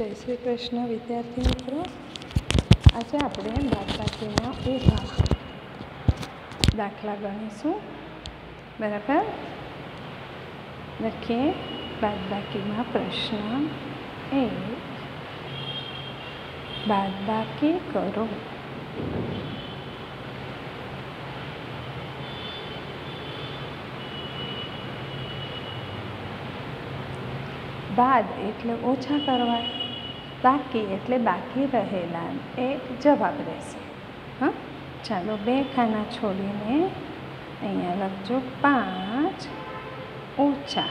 જય શ્રી કૃષ્ણ, વિદ્યાર્થી મિત્રો. આજે આપણે બાદબાકીના ભાગ દાખલા ગણીશું. બરાબર? લખીએ. બાદબાકીમાં પ્રશ્ન એક. બાદબાકી કરો. બાદ એટલે ઓછા કરવા બાકી એટલે બાકી રહેલા. એ જવાબ રહેશે. હા? ચાલો બે ખાના છોડીને અહીંયા લખજો. પાંચ ઓછા,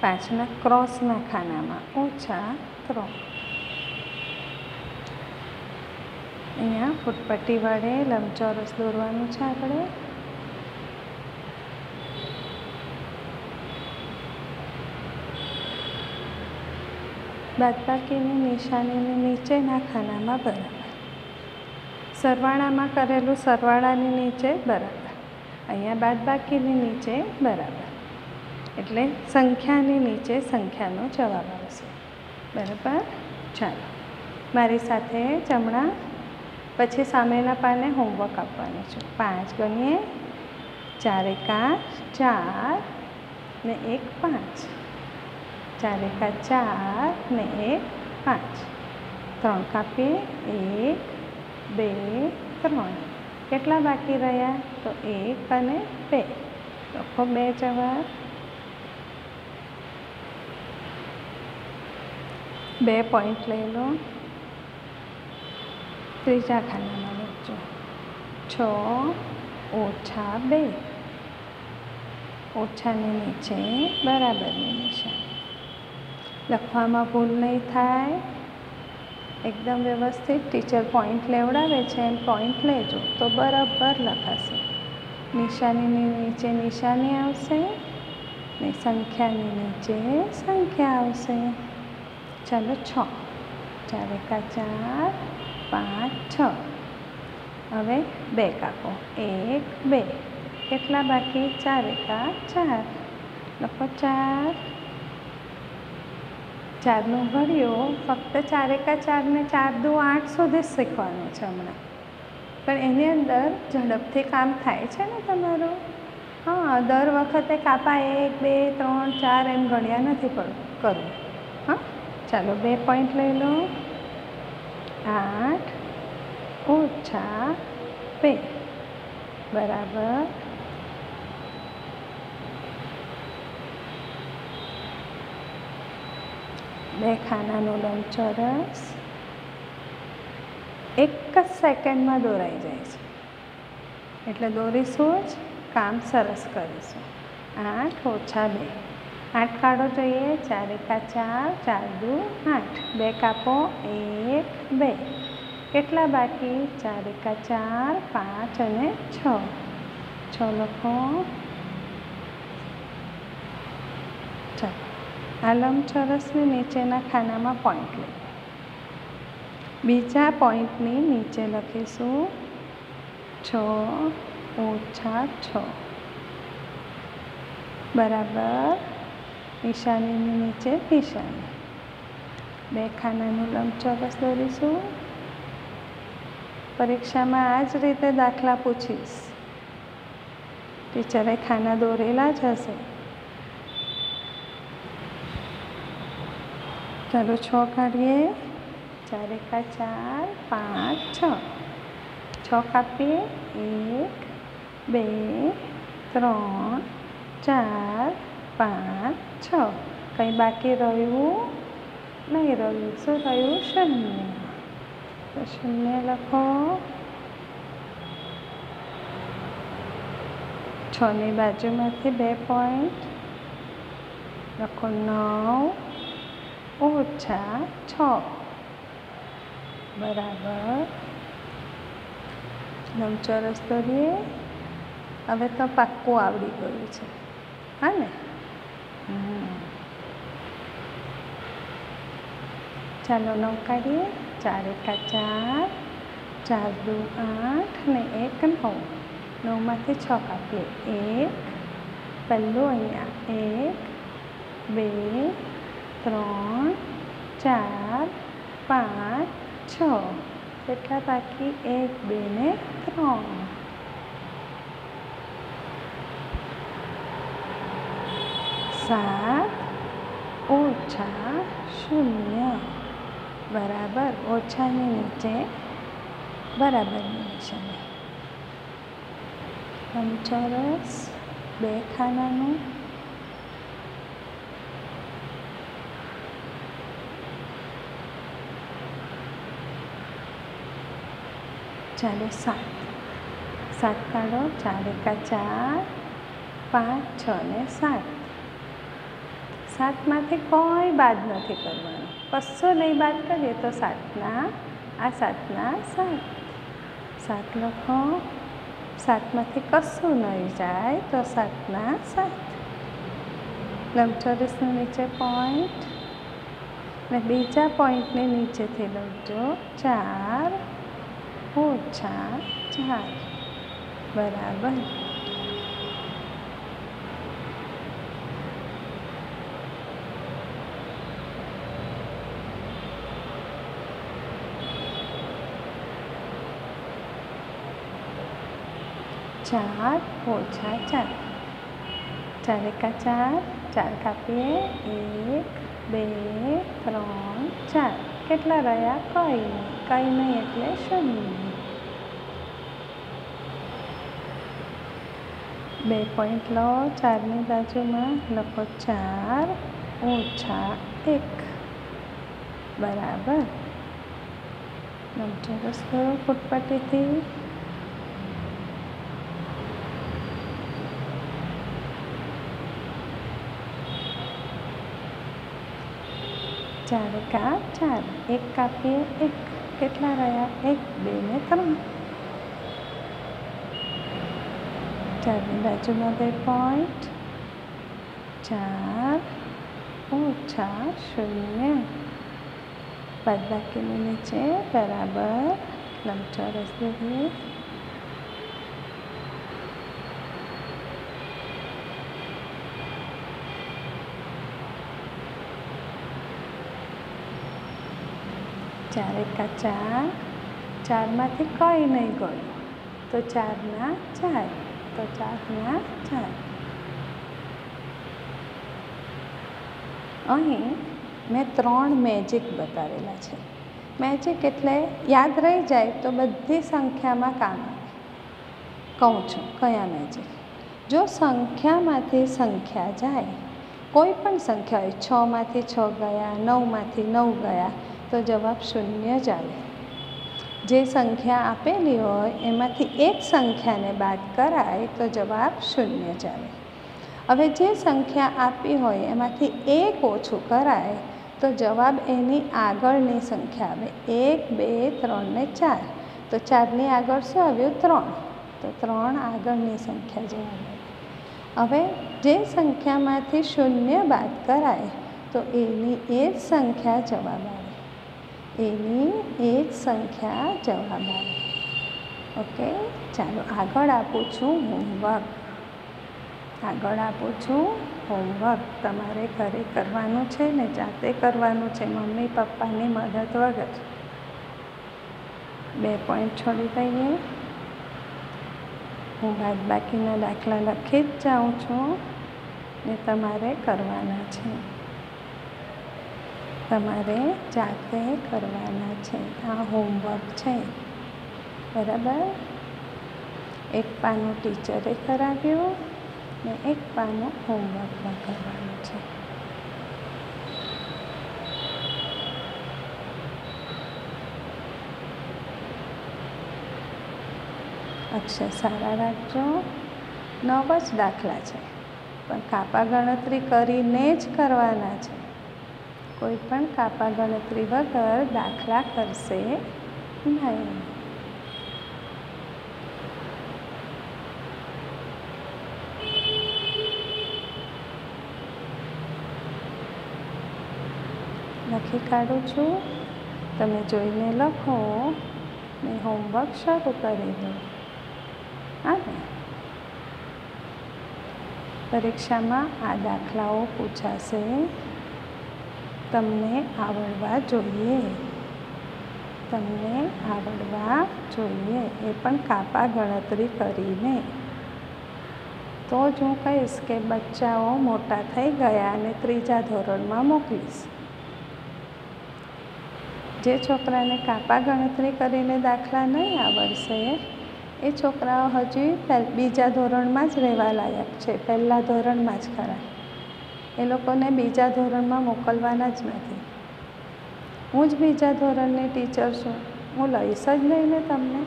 પાંચના ક્રોસના ખાનામાં ઓછા ત્રણ. અહીંયા ફૂટપટ્ટી વડે લંબચોરસ દોરવાનું છે આપણે બાદબાકીની નિશાનીની નીચેના ખાનામાં બરાબર. સરવાળામાં કરેલું સરવાળાની નીચે બરાબર. અહીંયા બાદબાકીની નીચે બરાબર. એટલે સંખ્યાની નીચે સંખ્યાનો જવાબ આવશે. બરાબર? ચાલો. મારી સાથે જમણા, પછી સામેના પાને હોમવર્ક આપવાનું છે. પાંચ ગણીએ, ચાર એકા ચાર ને એક પાંચ. ચાર એકા ચાર ને એક પાંચ ત્રણ કાપીએ એક બે ત્રણ કેટલા બાકી રહ્યા તો એક અને બે લખો બે જવાબ બે પોઈન્ટ લઈ લો ત્રીજા ખાનામાં લખજો છ ઓછા બે ઓછાની નીચે બરાબરની નિશાન લખવામાં ભૂલ નહીં થાય. એકદમ વ્યવસ્થિત ટીચર પોઈન્ટ લેવડાવે છે એમ પોઈન્ટ લેજો તો બરાબર લખાશે. નિશાનીની નીચે નિશાની આવશે ને સંખ્યાની નીચે સંખ્યા આવશે. ચાલો છ. ચાર એકા ચાર, પાંચ, છ. હવે બે કાપો એક, બે. કેટલા બાકી? ચાર એકા ચાર. લખો ચાર. ચારનું ઘડિયો ફક્ત ચાર એકા ચારને ચાર દુ આઠ સુધી જ શીખવાનું છે હમણાં. પણ એની અંદર ઝડપથી કામ થાય છે ને તમારું? હા, દર વખતે કાપા એક, બે, ત્રણ, ચાર એમ ગણ્યા નથી કરવું હા, ચાલો બે પોઈન્ટ લઈ લો. આઠ ઓછા બે. બરાબર. બે ખાનાનું લંબચોરસ એક જ સેકન્ડમાં દોરાઈ જાય છે. એટલે દોરીશું જ, કામ સરસ કરીશું. આઠ ઓછા બે. આઠ કાઢો જોઈએ ચાર એકા ચાર ચાર દુ આઠ. બે કાપો, એક, બે. કેટલા બાકી? ચાર એકા ચાર, પાંચ અને છ. છ લખો. ચાલો. આ લંબચોરસની નીચેના ખાનામાં પોઈન્ટ લે. બીજા પોઈન્ટની નીચે લખીશું. છ ઓછા છ. બરાબર. નિશાનીની નીચે નિશાની. બે ખાનાનું લંબચોરસ દોરીશું. પરીક્ષામાં આ જ રીતે દાખલા પૂછીશ. ટીચરે ખાના દોરેલા જ હશે. ચાલો છ કાઢીએ ચાર એકા ચાર પાંચ છ છ કાપીએ એક બે ત્રણ ચાર પાંચ છ કંઈ બાકી રહ્યું નહીં રહ્યું શું રહ્યું શૂન્ય તો શૂન્ય લખો છની બાજુમાંથી બે પોઈન્ટ લખો નવ ઓછા છ. બરાબર. લંબચોરસ દોરીએ હવે તો પાક્કું આવડી ગયું છે. હા ને ચાલો નવ કાઢીએ ચાર એકા ચાર ચાર દુ આઠ ને એક નવ. નવમાંથી છ કાપીએ. એક, પહેલું અહીંયા એક, બે, ત્રણ ચાર, પાંચ, છ. કેટલા બાકી એક, બે ને ત્રણ. સાત ઓછા શૂન્ય. બરાબર, ઓછાની નીચે બરાબરની નિશાની પંચરસ, બે ખાનાનું. ચાલો સાત. સાત પાડો ચાર એકા ચાર. પાંચ, છ ને સાત. સાતમાંથી કોઈ બાદ નથી કરવાનું. કશું નહીં બાદ કરીએ તો સાતના, આ સાતના સાત. સાત લખો. સાતમાંથી કશું નહીં જાય તો સાતના સાત. લંબચોરસની નીચે પોઈન્ટ ને બીજા પોઈન્ટને નીચેથી લખજો ચાર ઓછા ચાર. બરાબર. ચાર ઓછા ચાર. ચાર એકા ચાર. ચાર કાપીએ. એક, બે, ત્રણ, ચાર. કેટલા રહ્યા? કંઈ નહીં. કંઈ નહીં એટલે શૂન્ય. બે પોઈન્ટ લો. ચારની બાજુમાં લખો ચાર. ઓછા એક. બરાબર. નમચો રસ્તો ફૂટપટ્ટીથી ચાર એકા ચાર એક કાપીએ, એક કેટલા રહ્યા એક બે ને ત્રણ. ચારની બાજુમાં બે પોઈન્ટ ચાર ઓછા શૂન્ય. બાદબાકીની નીચે બરાબર લંબચોરસ દોરીએ. ચાર એકા ચાર ચારમાંથી કંઈ નહીં ગયું તો ચારના ચાર, તો ચારના ચાર. અહીં મેં ત્રણ મેજિક બતાવેલા છે. મેજિક એટલે યાદ રહી જાય તો બધી સંખ્યામાં કામ આવે. કહું છું, કયા મેજિક જો સંખ્યામાંથી સંખ્યા જાય, કોઈ પણ સંખ્યા હોય, છમાંથી છ ગયા, નવમાંથી નવ ગયા તો જવાબ શૂન્ય જ આવે. જે સંખ્યા આપેલી હોય, એમાંથી એક સંખ્યાને બાદ કરાય તો જવાબ શૂન્ય જ આવે. હવે જે સંખ્યા આપી હોય, એમાંથી એક ઓછું કરાય તો જવાબ એની આગળની સંખ્યા આવે. એક, બે, ત્રણ ને ચાર. તો ચારની આગળ શું આવ્યું? ત્રણ. તો ત્રણ આગળની સંખ્યા જવાબ હવે જે સંખ્યામાંથી શૂન્ય બાદ કરાય તો એની એ જ સંખ્યા જવાબ આવે. એની એ જ સંખ્યા જવાબ આવે ઓકે, ચાલો આગળ આપું છું હોમવર્ક. આગળ આપું છું હોમવર્ક. તમારે ઘરે કરવાનું છે ને જાતે કરવાનું છે? મમ્મી, પપ્પાની મદદ વગર. બે પોઈન્ટ છોડી દઈએ. હું બાદ બાકીના દાખલા લખી જ જાઉં છું ને તમારે કરવાના છે. તમારે જાતે કરવાના છે. આ હોમવર્ક છે. બરાબર? એક પાનું ટીચરે કરાવ્યું ને એક પાનું હોમવર્કમાં કરવાનું છે. અક્ષર સારા રાખજો. નવ જ દાખલા છે. પણ કાપા ગણતરી કરીને જ કરવાના છે. કોઈ પણ કાપા ગણતરી વગર દાખલા કરશે નહીં. લખી કાઢું છું. તમે જોઈને લખો. ને હોમવર્ક શરૂ કરી દો હા પરીક્ષામાં આ દાખલાઓ પૂછાશે. તમને આવડવા જોઈએ. તમને આવડવા જોઈએ. એ પણ કાપા ગણતરી કરીને. તો જ હું કહીશ કે બચ્ચાઓ મોટા થઈ ગયા અને ત્રીજા ધોરણમાં મોકલીશ. જે છોકરાને કાપા ગણતરી કરીને દાખલા નહીં આવડશે, એ છોકરાઓ હજી બીજા ધોરણમાં જ રહેવા લાયક છે. પહેલાં ધોરણમાં જ ખરા. એ લોકોને બીજા ધોરણમાં મોકલવાના જ નથી. હું જ બીજા ધોરણની ટીચર છું. હું લઈશ જ નહીં ને તમને.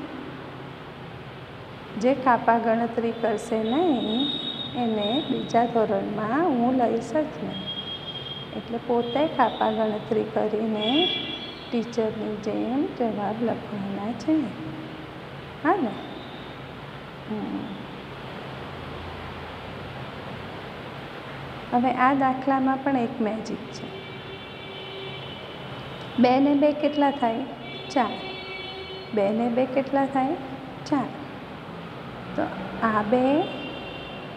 જે કાપા ગણતરી કરશે નહીં, એને બીજા ધોરણમાં હું લઈશ જ નહીં. એટલે પોતે કાપા ગણતરી કરીને ટીચરની જેમ જવાબ લખવાના છે. હા ને? હવે આ દાખલામાં પણ એક મેજિક છે. બે ને બે કેટલા થાય? ચાર. બે ને બે કેટલા થાય? ચાર. તો આ બે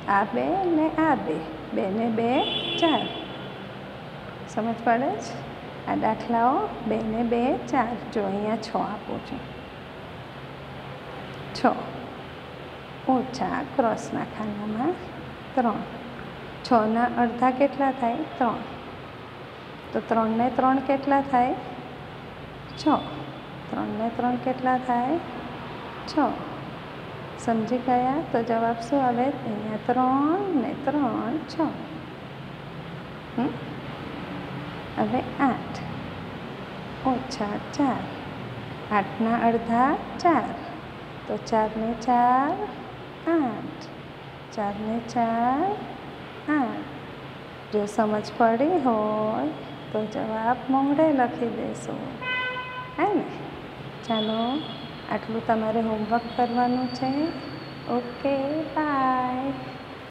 આ બે ને આ બે. બે ને બે, ચાર. સમજ પડે જ? આ દાખલાઓ બે ને બે, ચાર. જો અહીંયા છ આપું છું. છ. ઓછા ક્રોસના ખાનામાં ત્રણ. છના અડધા કેટલા થાય? ત્રણ. તો ત્રણને ત્રણ કેટલા થાય? છ. ત્રણને ત્રણ કેટલા થાય? છ. સમજી ગયા? તો જવાબ શું આવે? અહીંયા ત્રણ ને ત્રણ, છ. હવે આઠ. ઓછા ચાર. આઠના અડધા ચાર. તો ચારને ચાર, આઠ. ચારને ચાર આઠ જો સમજ પડી હોય તો જવાબ મોઢે લખી દેશો. હે ને? ચાલો, આટલું તમારે હોમવર્ક કરવાનું છે. Okay bye